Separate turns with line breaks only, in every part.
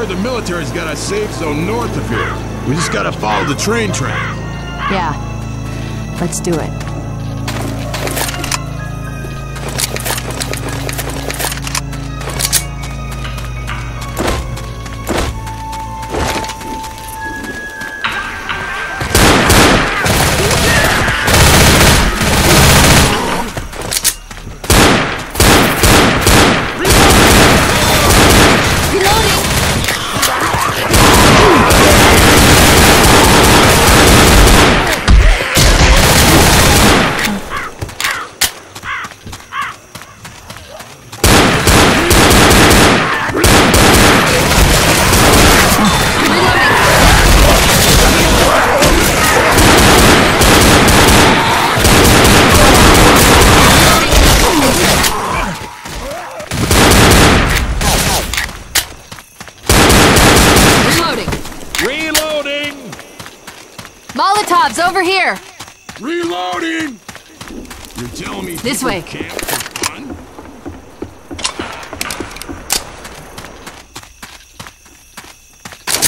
heard the military's got a safe zone north of here. We just gotta follow the train track.
Yeah. Let's do it. Over here!
Reloading! You're telling me
This way.
camp for fun?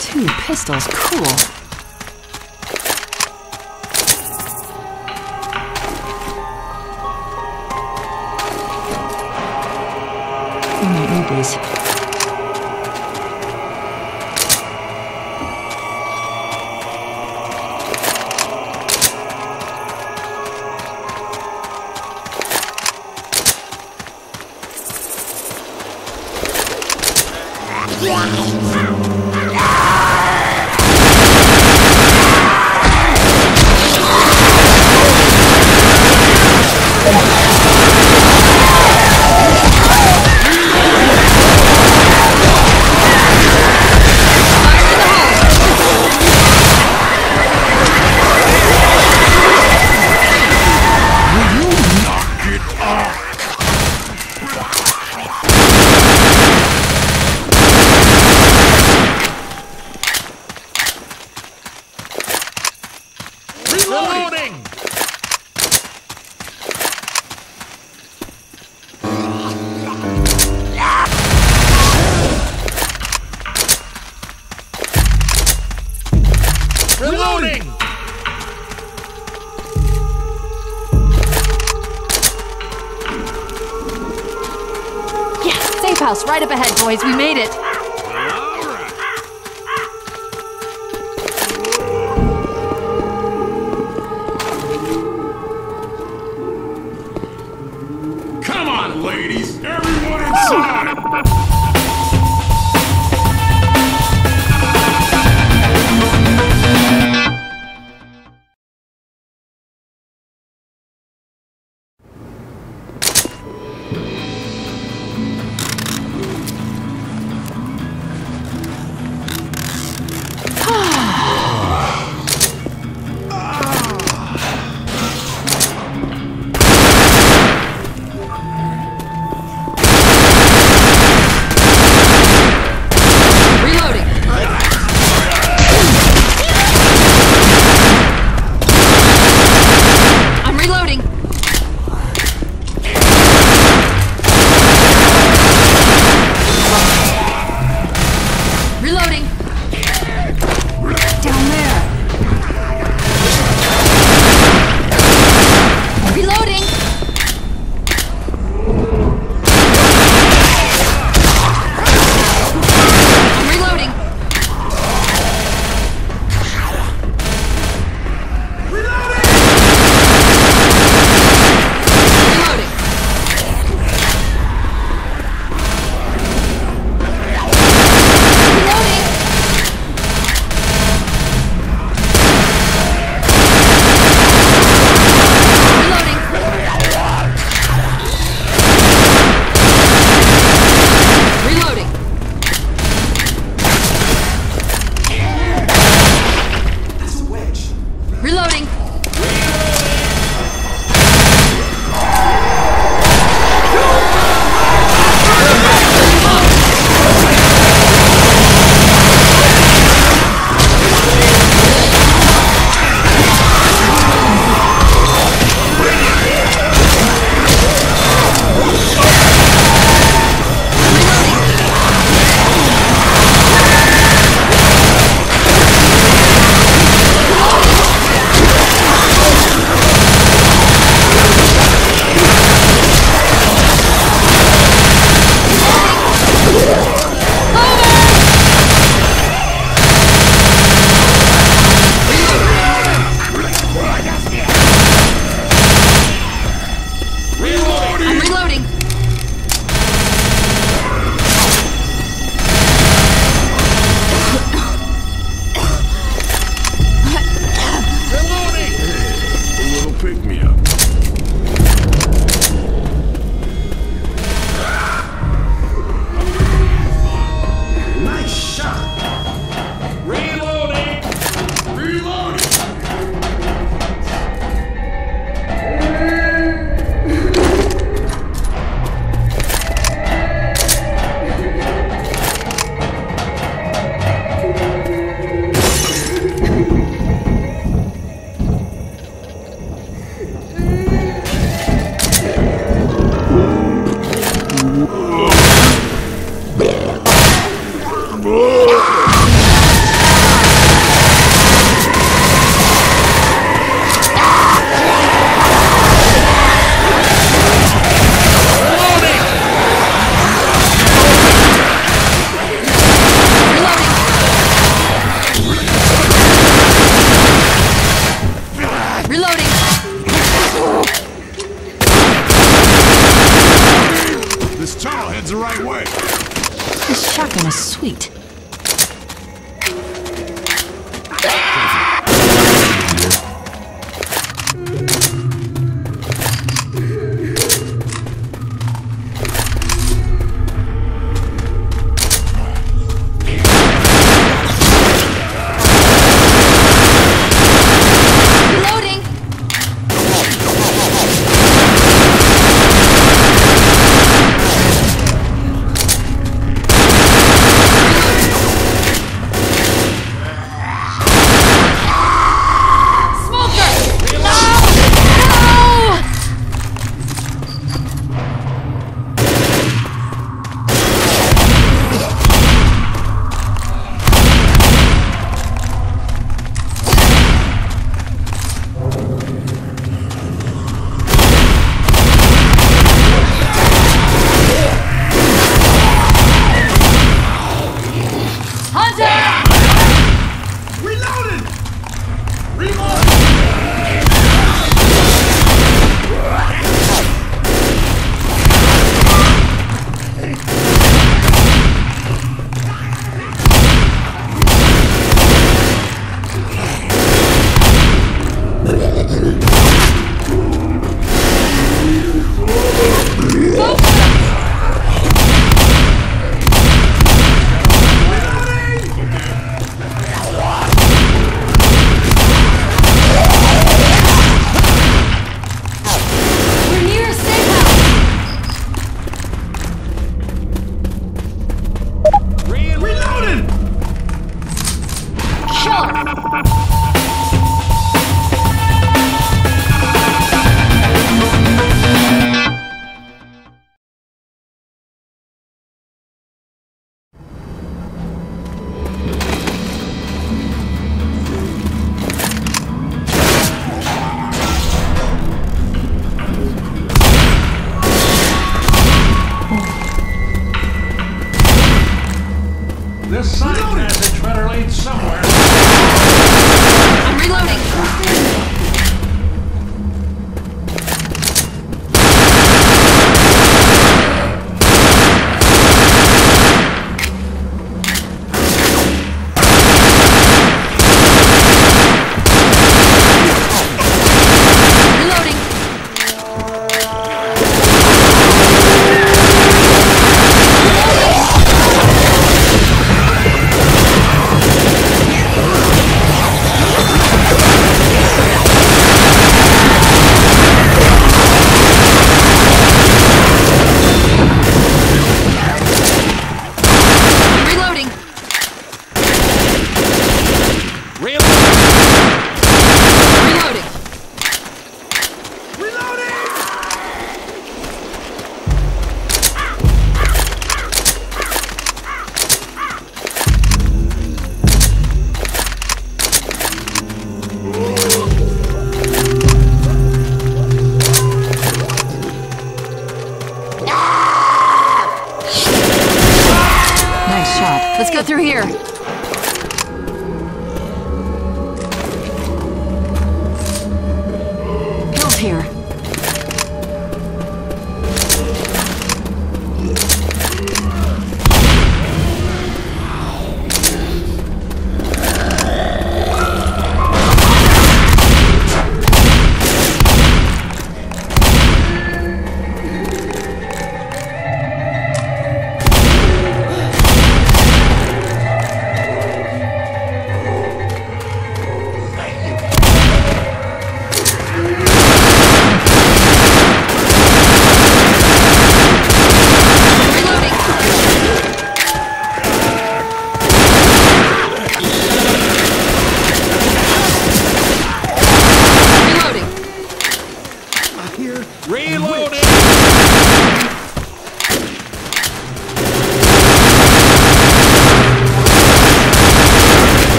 Two pistols, cool. Música house right up ahead, boys. We made it.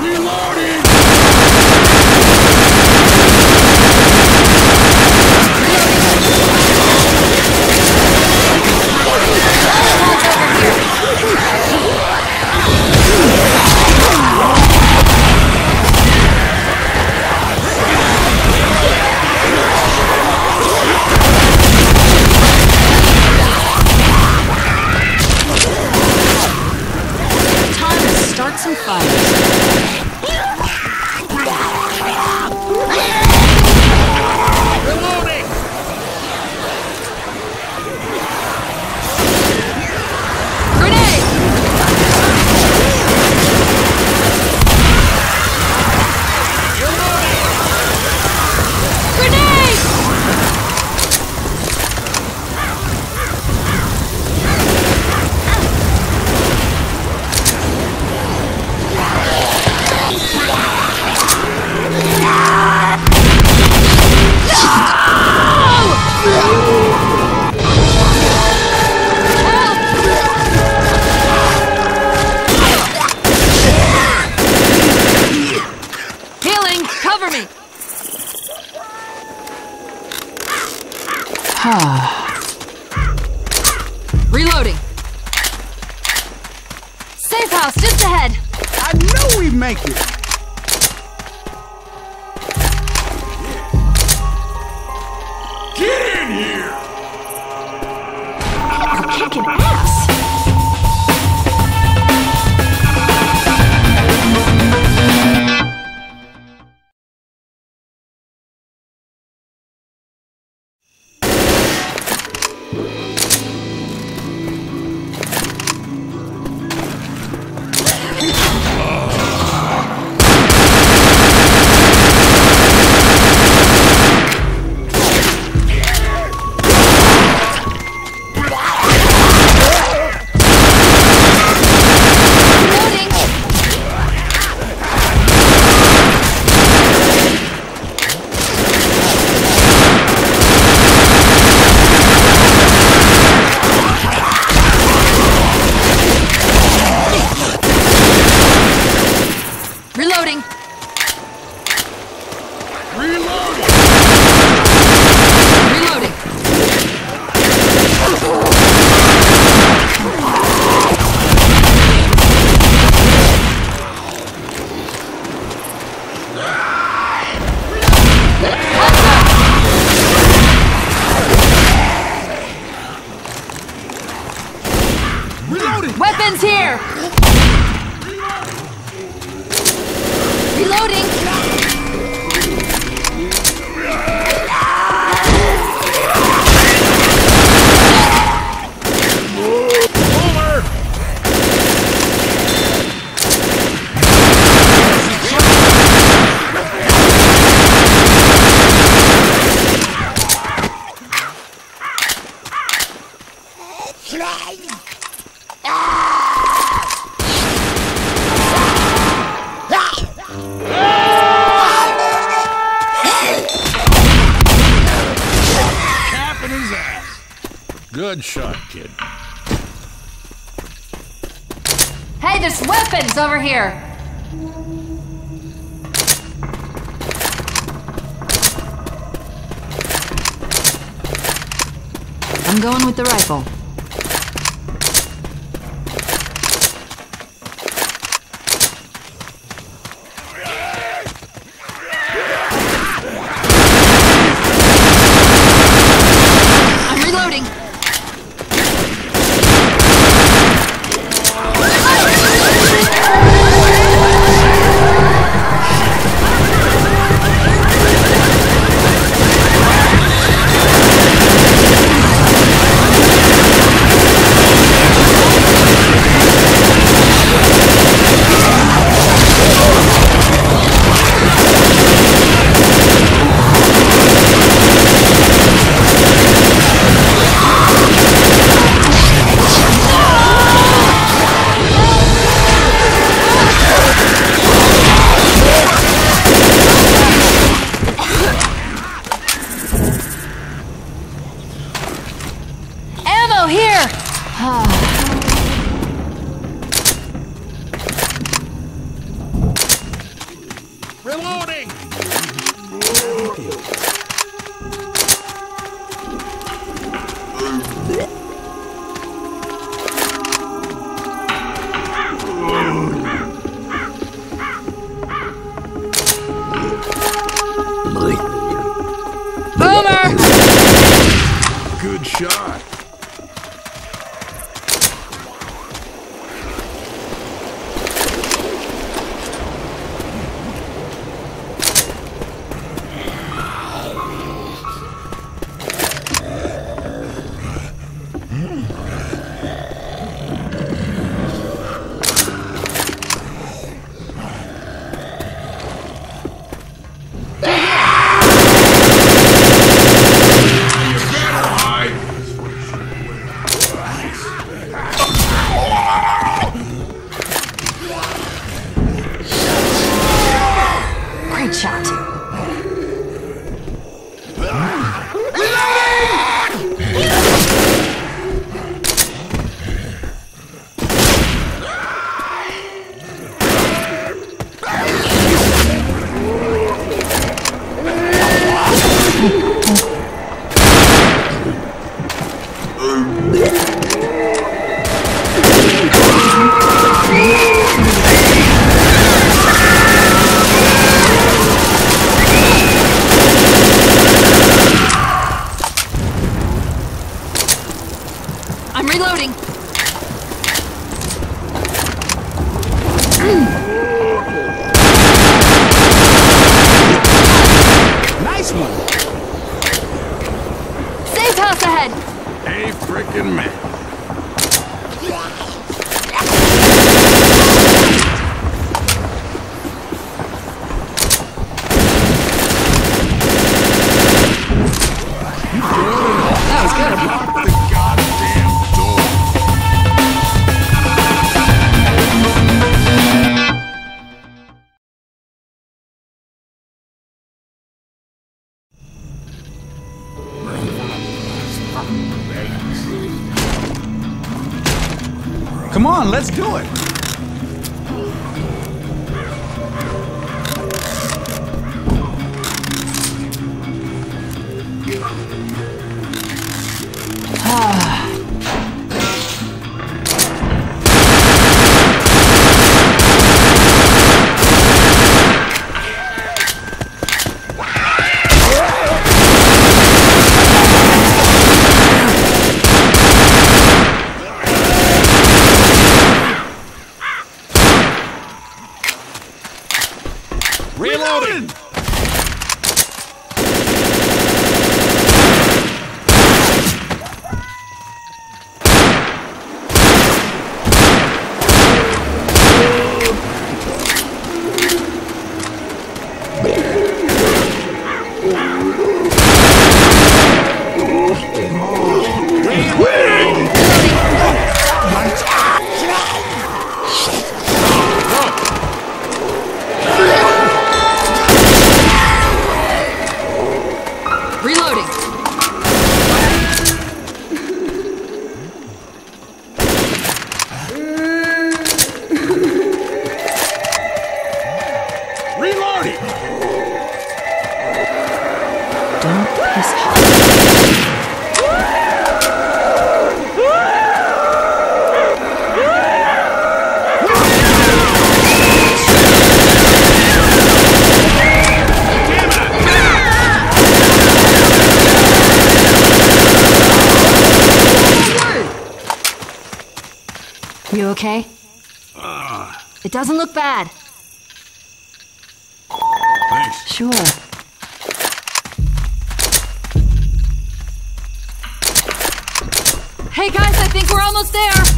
Reload!
Good shot, kid.
Hey, there's weapons over here! I'm going with the rifle.
Good
shot. Let's do it.
Okay? Ah. It doesn't look bad.
Thanks.
Sure. Hey guys, I think we're almost there.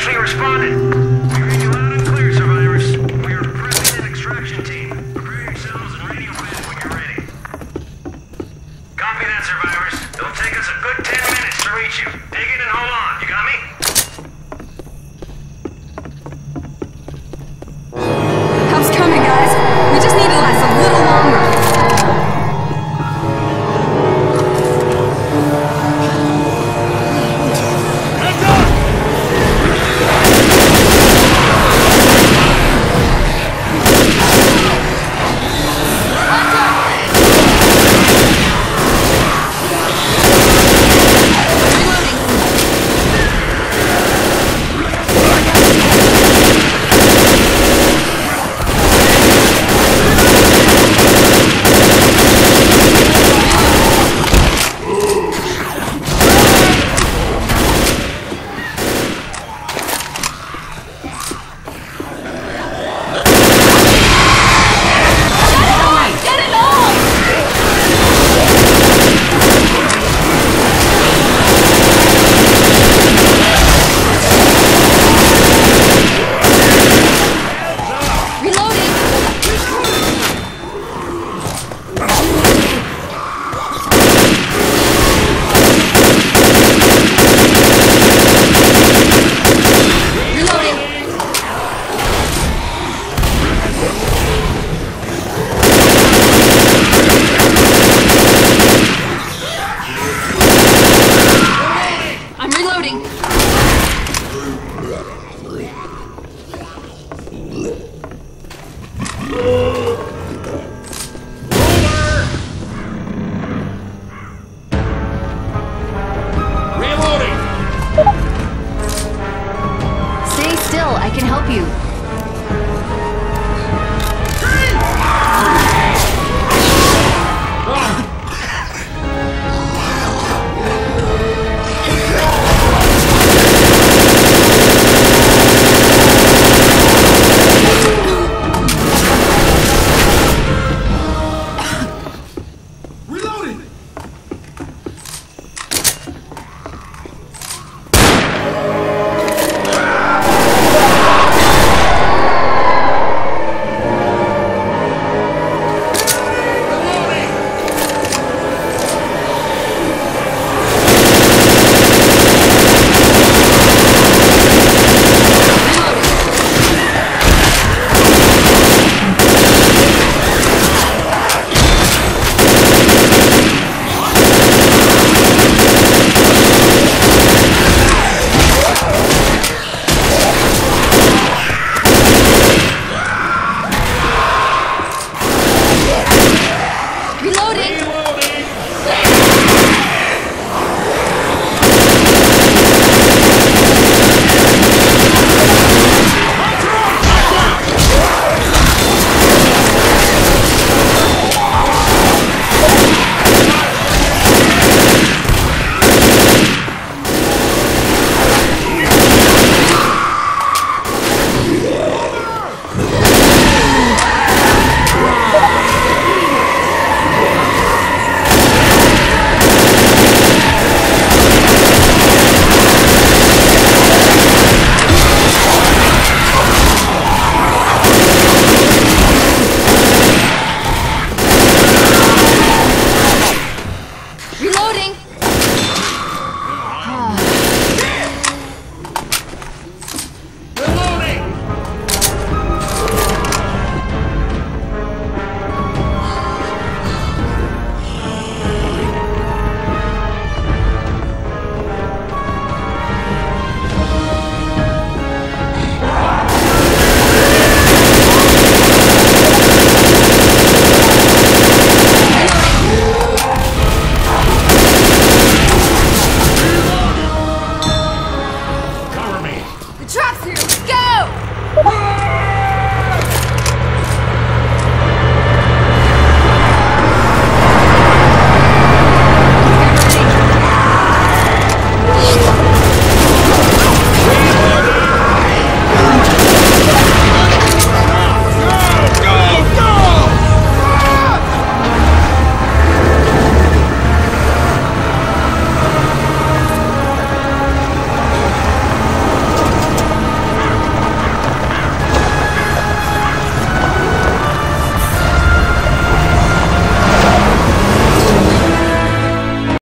Actually responded.